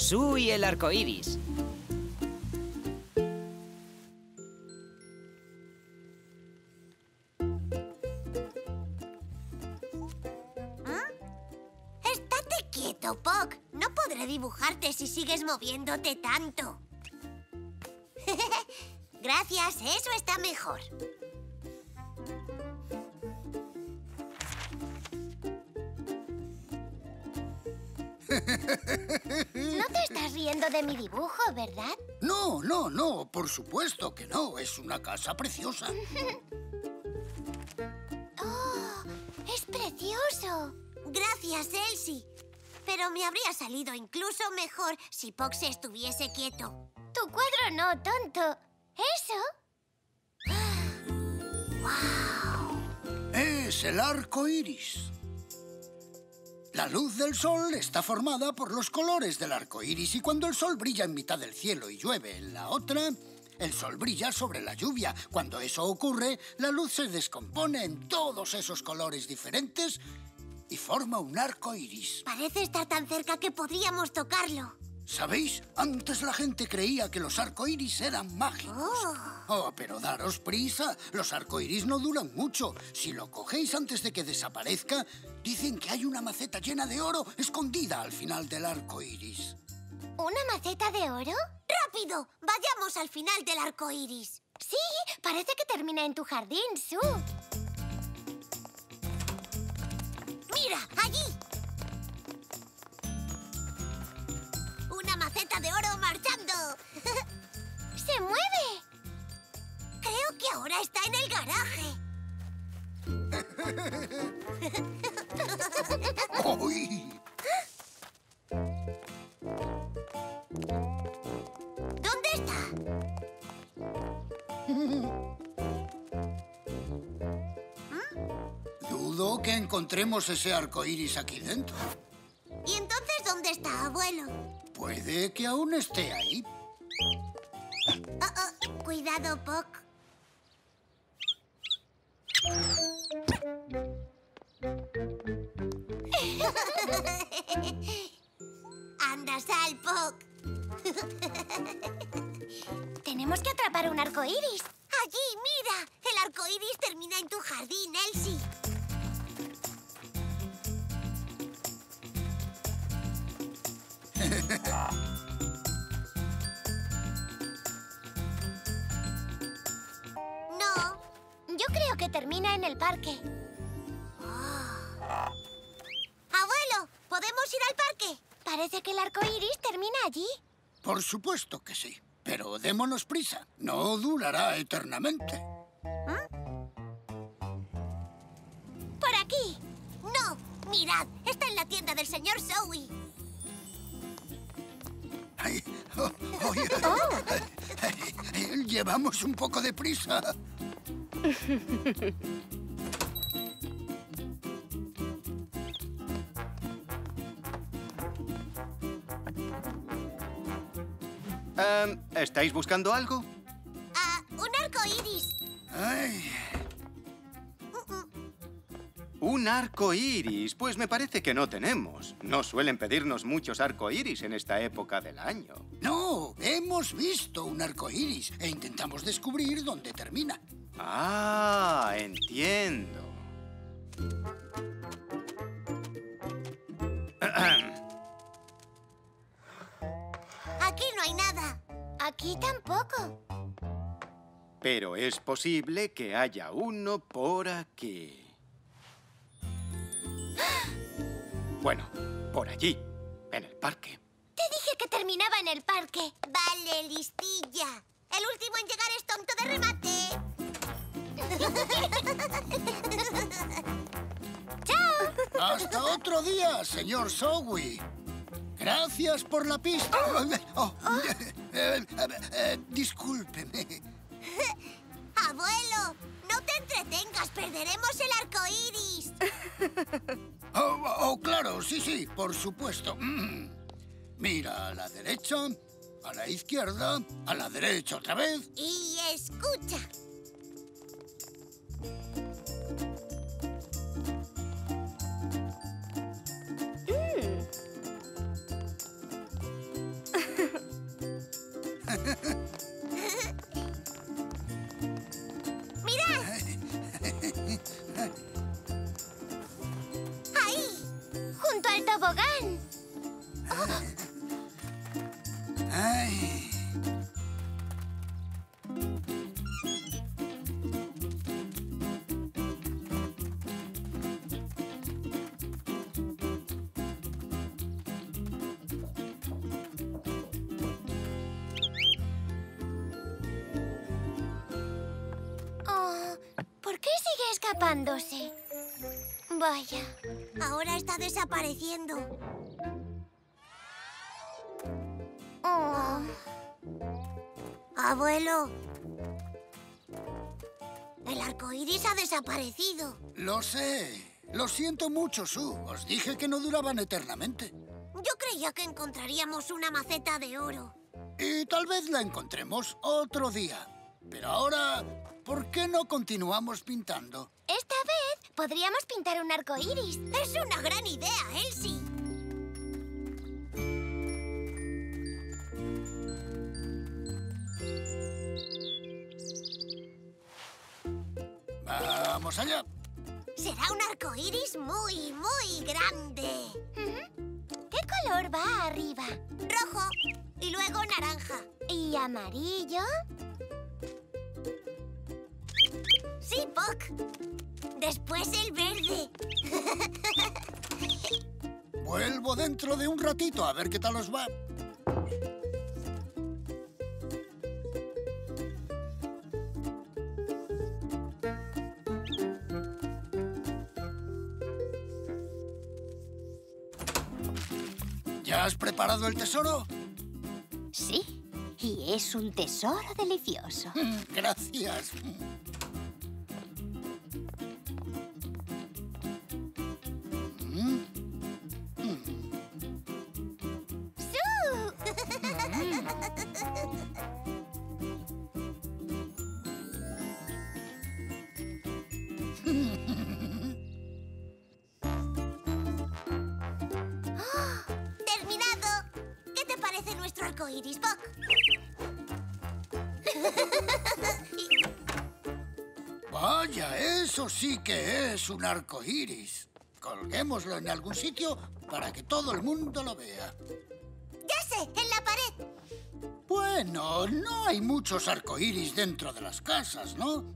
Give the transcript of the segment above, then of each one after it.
Su y el arco iris. Estate quieto, Puck. No podré dibujarte si sigues moviéndote tanto. Gracias, eso está mejor. Estás riendo de mi dibujo, ¿verdad? No, no, no, por supuesto que no. Es una casa preciosa. ¡Oh! ¡Es precioso! Gracias, Elsie. Pero me habría salido incluso mejor si se estuviese quieto. Tu cuadro no, tonto. ¿Eso? ¡Wow! Es el arco iris. La luz del sol está formada por los colores del arco iris y cuando el sol brilla en mitad del cielo y llueve en la otra, el sol brilla sobre la lluvia. Cuando eso ocurre, la luz se descompone en todos esos colores diferentes y forma un arco iris. Parece estar tan cerca que podríamos tocarlo. ¿Sabéis? Antes la gente creía que los arcoíris eran mágicos. Oh. Oh, pero daros prisa. Los arcoíris no duran mucho. Si lo cogéis antes de que desaparezca, dicen que hay una maceta llena de oro escondida al final del arco iris. ¿Una maceta de oro? ¡Rápido! Vayamos al final del arco iris. Sí, parece que termina en tu jardín, Sue. ¡Mira! ¡Allí! De oro marchando! ¡Se mueve! Creo que ahora está en el garaje. ¡Uy! ¿Dónde está? Dudo que encontremos ese arco iris aquí dentro. ¿Y entonces dónde está, abuelo? Puede que aún esté ahí. Oh, oh, cuidado, Puck. Anda, sal, Puck. Tenemos que atrapar un arco iris. Allí, mira. El arco iris termina en tu jardín, Elsie. Termina en el parque. Ah. Abuelo, ¿podemos ir al parque? Parece que el arco iris termina allí. Por supuesto que sí. Pero démonos prisa. No durará eternamente. ¡Por aquí! ¡No! ¡Mirad! Está en la tienda del señor Zoe. Ay, oh, eh, llevamos un poco de prisa. Em, ¿Estáis buscando algo? Ah, un arco iris. Ay, Un arco iris. Pues me parece que no tenemos. No suelen pedirnos muchos arco iris en esta época del año. no, hemos visto un arco iris e intentamos descubrir dónde termina. Ah, entiendo. Aquí no hay nada. Aquí tampoco. Pero es posible que haya uno por aquí. Bueno, por allí, en el parque. Te dije que terminaba en el parque. Vale, listilla. El último en llegar es tonto de remate. ¡Chao! Hasta otro día, señor Zowie. Gracias por la pista. Oh, eh, eh, eh, discúlpeme. Abuelo, no te entretengas. Perderemos el arco iris. Oh, oh, claro, sí, sí, por supuesto. Mm. Mira a la derecha, a la izquierda, a la derecha otra vez. Y escucha. ¡Ahí! ¡Junto al tobogán! Vaya, ahora está desapareciendo. Oh. Abuelo, el arco iris ha desaparecido. Lo sé. Lo siento mucho, Sue. Os dije que no duraban eternamente. Yo creía que encontraríamos una maceta de oro. Y tal vez la encontremos otro día. Pero ahora, ¿por qué no continuamos pintando? Esta vez podríamos pintar un arco iris. Es una gran idea, Elsie. Vamos allá. Será un arco iris muy, muy grande. ¿Qué color va arriba? Rojo y luego naranja. ¿Y amarillo? Sí, Puck. Después el verde. Vuelvo dentro de un ratito a ver qué tal os va. ¿Ya has preparado el tesoro? Sí, y es un tesoro delicioso. Gracias. Vaya, eso sí que es un arco iris. Colguémoslo en algún sitio para que todo el mundo lo vea. ¡Ya sé! ¡En la pared! Bueno, no hay muchos arcoíris dentro de las casas, ¿no?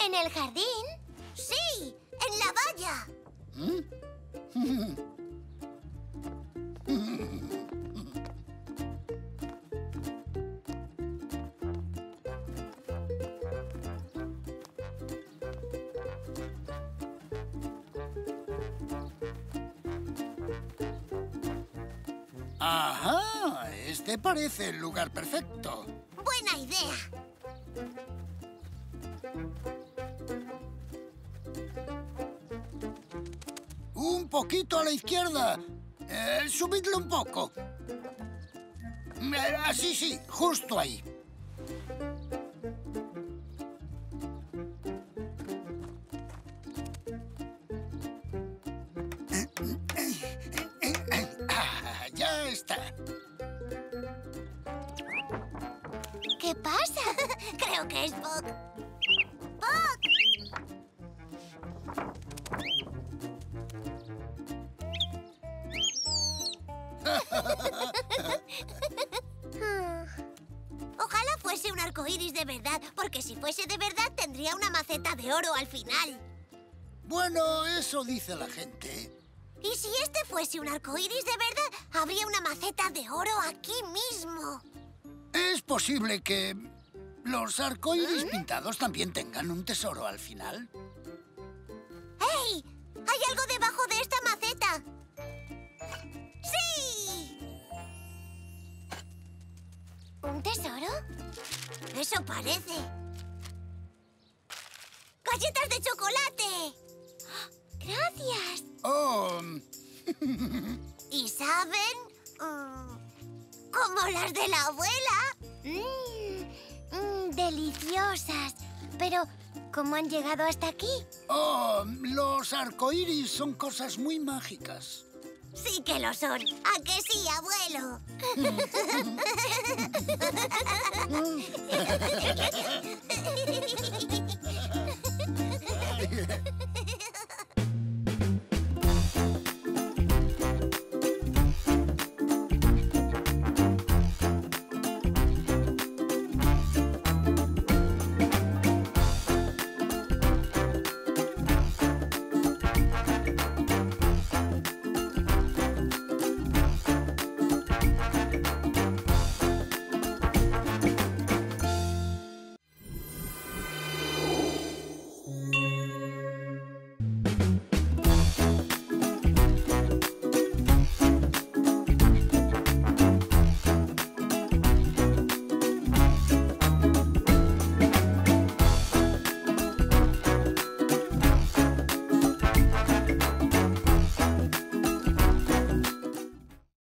¿En el jardín? Ajá, este parece el lugar perfecto. Buena idea. Un poquito a la izquierda. Eh, subidlo un poco. Eh, así sí, justo ahí. Que es. ¡Buck! Ojalá fuese un arco iris de verdad, porque si fuese de verdad tendría una maceta de oro al final. Bueno, eso dice la gente. ¿Y si este fuese un arco iris de verdad, habría una maceta de oro aquí mismo? ¿Es posible que los arcoíris pintados también tengan un tesoro al final? ¡Hey! ¡Hay algo debajo de esta maceta! ¡Sí! ¿Un tesoro? Eso parece. ¡Galletas de chocolate! ¡Gracias! ¡Oh! ¿Y saben? Mm, como las de la abuela. Mmm, deliciosas. Pero, ¿cómo han llegado hasta aquí? Oh, los arcoíris son cosas muy mágicas. Sí que lo son. ¿A que sí, abuelo?